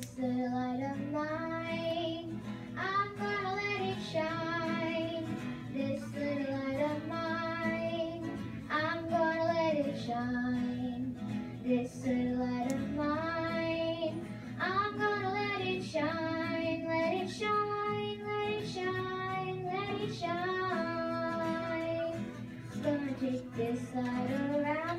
This little light of mine, I'm gonna let it shine. This little light of mine, I'm gonna let it shine. This little light of mine, I'm gonna let it shine. Let it shine, let it shine, let it shine. Gonna take this light around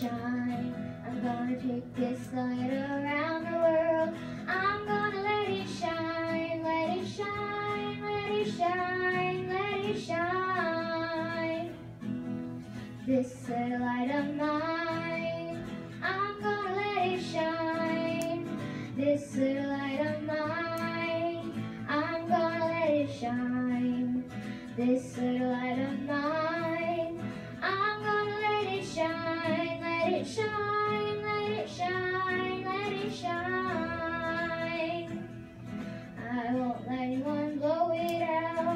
shine. I'm gonna take this light around the world. I'm gonna let it shine. Let it shine. Let it shine. Let it shine. This little light of mine. I'm gonna let it shine. This little light of mine. I'm gonna let it shine. This let it shine, let it shine, let it shine. I won't let anyone blow it out.